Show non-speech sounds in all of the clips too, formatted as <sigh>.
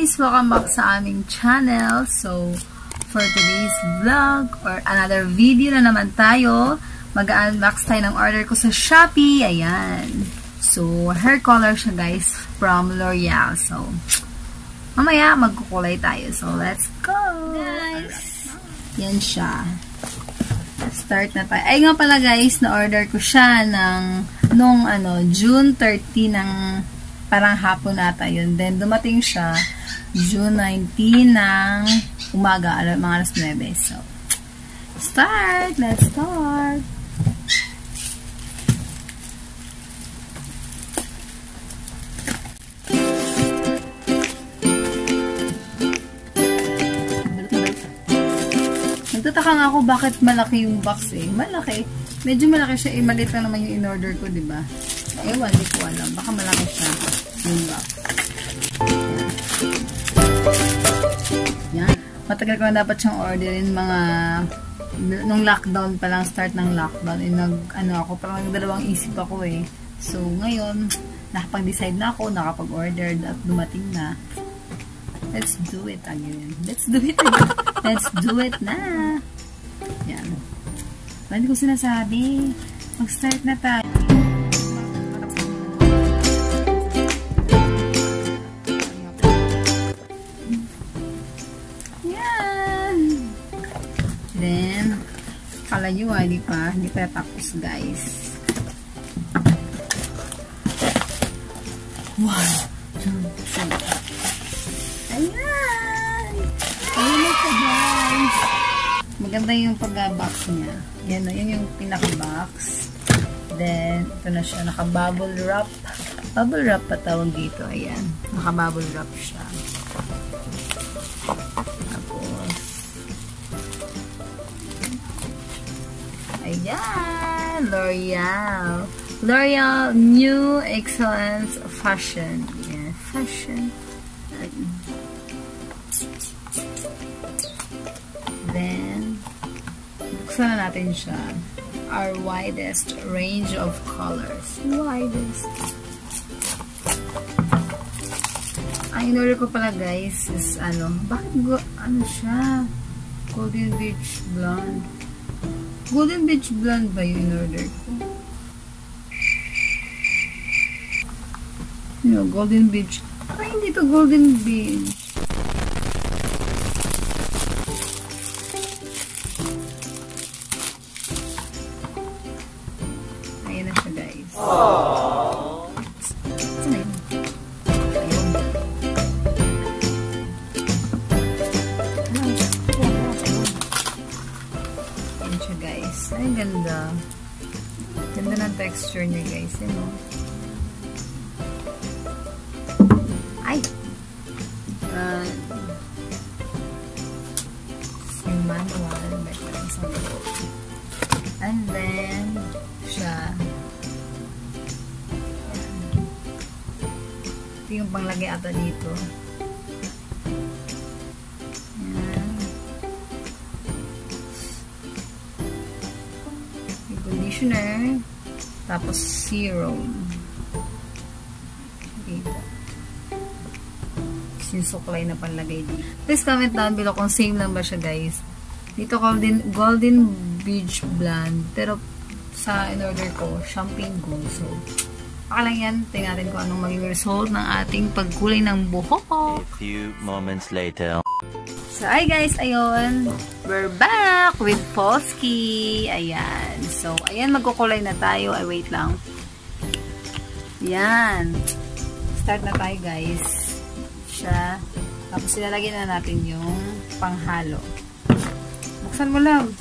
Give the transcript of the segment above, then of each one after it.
guys! Welcome back sa aming channel. So, for today's vlog or another video na naman tayo, mag-unbox tayo ng order ko sa Shopee. Ayan. So, hair color siya guys from L'Oreal. So, mamaya magkukulay tayo. So, let's go! Guys! Yan siya. Start na tayo. Ay nga pala guys, na-order ko siya ng nung ano, June 30 ng parang hapon nata yun. Then, dumating siya June 19 ng umaga, mga alas 9. So, start! Let's start! Nagtataka nga ako bakit malaki yung box eh. Malaki. Medyo malaki siya. Eh, maliit lang naman yung in-order ko, di ba? Ewan, di ko alam. Baka malaki siya. Yung box. Matagal ko na dapat siyang orderin mga nung lockdown pa lang, start ng lockdown, eh, nag, ano ako, parang nagdalawang isip ako eh. So, ngayon, nakapag-decide na ako, nakapag-order at dumating na. Let's do it again. Let's do it again. <laughs> Let's do it na. Yan. Hindi ko sinasabi. Mag-start na tayo. Hindi pa, hindi pa tapos guys. One, two, three. Ayan! Ayan ka guys! Maganda yung pag-box niya. Yan na, yun yung pinaka-box. Then, ito na siya, naka-bubble wrap. Bubble wrap pa tawag dito. Ayan, naka-bubble wrap siya. Ayan! L'Oreal. L'Oreal New Excellence Fashion. Ayan, fashion. Then, buksan na natin siya. Our widest range of colors. Widest. Ang in-order ko pala guys is ano, bakit ano siya? Golden Beach Blonde. Golden Beach Blonde ba yung in-order ko? You know, Golden Beach. Ay, hindi to Golden Beach. Texture niya, guys. Yun, oh. Ay! Uh, yung manual. May parang sa loob. And then, siya. Ito yung panglagay ata dito. Yan. Conditioner. Tapos serum. Dito. Yung suklay na panlagay dito. Please comment down below kung same lang ba siya guys. Dito golden, golden beach blonde. Pero sa in-order ko, champagne gold. So, baka lang yan. Tingnan natin kung anong maging result ng ating pagkulay ng buhok. A few moments later. So, hi guys, ayun. We're back with Polski. Ayan. So, ayan, magkukulay na tayo. Ay, wait lang. Ayan. Start na tayo guys. Siya. Tapos, ilalagyan na natin yung panghalo. Buksan mo lang.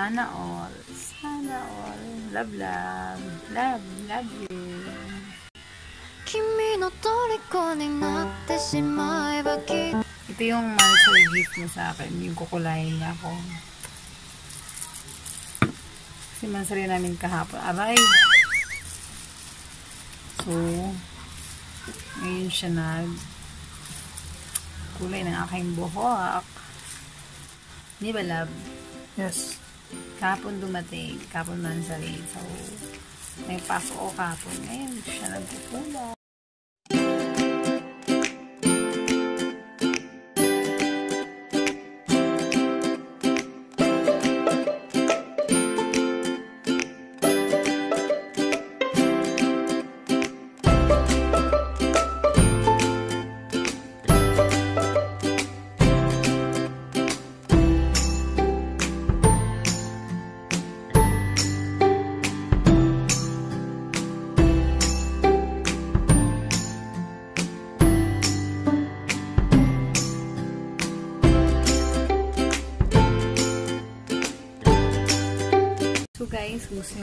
Sana all. Sana all. Love, love. Love, love you. 君の虜になってしまえばきっと Ito yung monthly gift niya sa akin. Yung kukulayin niya ako. Kasi mansari namin kahapon. Aray! So, ngayon siya nag kulay ng aking buhok. Di ba, love? Yes. Kahapon dumating. Kahapon mansari. So, may pasok ko kahapon. Ngayon siya nagkukulay.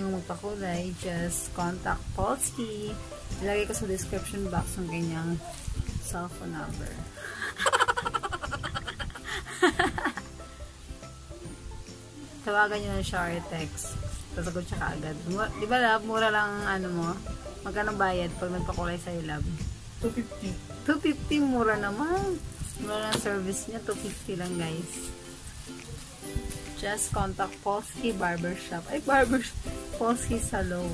Guys, kung gusto nyo magpakulay, just contact Polsky. Ilagay ko sa description box ang kanyang cellphone number. <laughs> Tawagan nyo na siya or text. Sasagot siya kaagad. Di ba love, mura lang ang ano mo? Magkano bayad pag nagpakulay sa'yo love? 250. 250, mura naman. Mura lang service niya, 250 lang guys. Just contact Polsky Barbershop. Ay, Barbershop. Polsky Salon.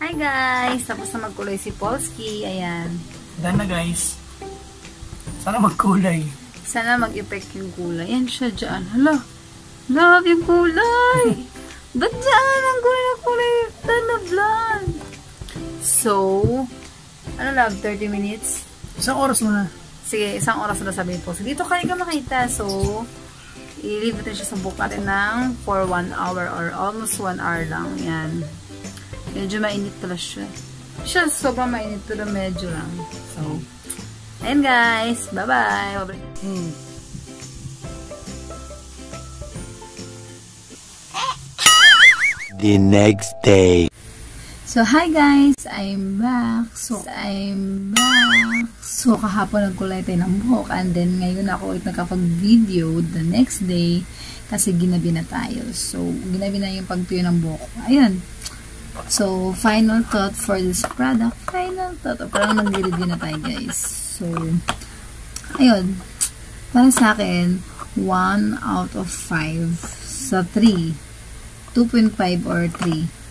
Hi guys! Tapos na magkulay si Polsky. Ayan. Done na guys. Sana magkulay. Sana mag-effect yung kulay. Yan siya dyan. Hala. Love yung kulay. <laughs> Ba't dyan ang kulay na kulay? Tan na blonde. So, ano love? 30 minutes? Isang oras muna. Sige, isang oras na sabihin po. So, dito kayo ka makita. So, i-leave natin siya sa book natin ng for 1 hour or almost 1 hour lang. Yan. Medyo mainit pala siya. Siya, sobrang mainit pero medyo lang. So, ayun guys. Bye-bye. Hmm. The next day. So, hi guys! I'm back. So, I'm back. So, kahapon nagkulay ng buhok and then ngayon ako ulit nakapag-video the next day kasi ginabi na tayo. So, ginabi na yung pagtuyo ng buhok. Ayun. So, final thought for this product. Final thought. O, parang nag-review na tayo guys. So, ayun. Para sa akin, 1 out of 5 sa 3. 2.5 or 3.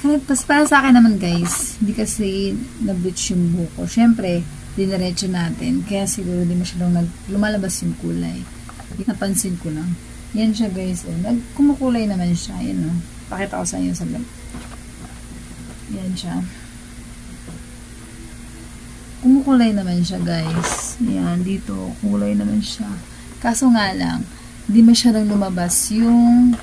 Kahit pas para sa akin naman guys, hindi kasi na-bleach yung buhok ko. Siyempre, diniretso natin. Kaya siguro di masyadong nag, lumalabas yung kulay. Napansin ko lang. Yan siya guys. Oh. Nag, kumukulay naman siya. Yan oh. Pakita ko sa inyo sa lab. Yan siya. Kumukulay naman siya guys. Yan, dito. Kulay naman siya. Kaso nga lang, di masyadong lumabas yung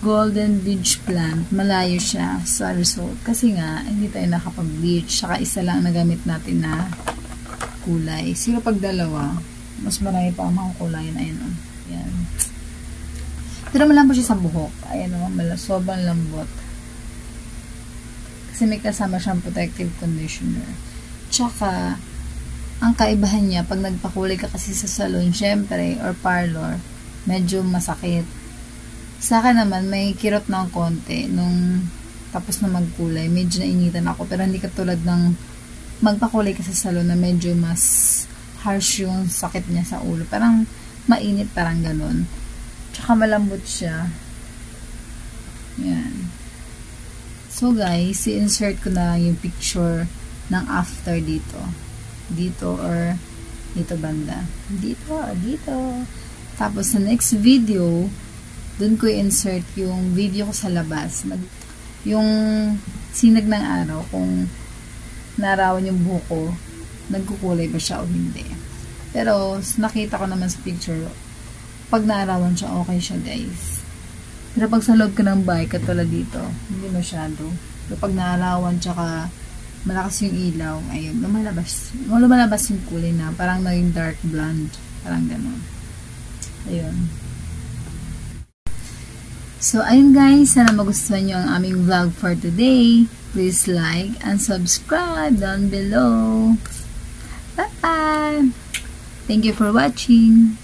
Golden Beach plant, malayo siya sa result. Kasi nga, hindi tayo nakapag-bleach. Saka isa lang nagamit natin na kulay. Siguro pag dalawa, mas marami pa ang mga kulay na yun. Oh. Yan. Pero malambot siya sa buhok. Ayan o, oh, sobrang lambot. Kasi may kasama siyang protective conditioner. Tsaka, ang kaibahan niya, pag nagpakulay ka kasi sa salon, syempre, or parlor, medyo masakit sa akin naman, may kirot na ang konti nung tapos na magkulay. Medyo nainitan ako. Pero hindi katulad ng magpakulay ka sa salon na medyo mas harsh yung sakit niya sa ulo. Parang mainit, parang ganun. Tsaka malambot siya. Yan. So guys, i-insert ko na yung picture ng after dito. Dito or dito banda. Dito, dito. Tapos sa next video, doon ko i-insert yung video ko sa labas. Nag, yung sinag ng araw, kung narawan yung buhok ko, nagkukulay ba siya o hindi. Pero, nakita ko naman sa picture, pag naarawan siya, okay siya guys. Pero pag sa loob ka ng bahay, katulad dito, hindi masyado. Pero pag naalawan, tsaka malakas yung ilaw, ayun, lumalabas. Lumalabas yung kulay na, parang naging dark blonde. Parang ganun. Ayun. So, ayun guys, sana magustuhan nyo ang aming vlog for today. Please like and subscribe down below. Bye-bye! Thank you for watching.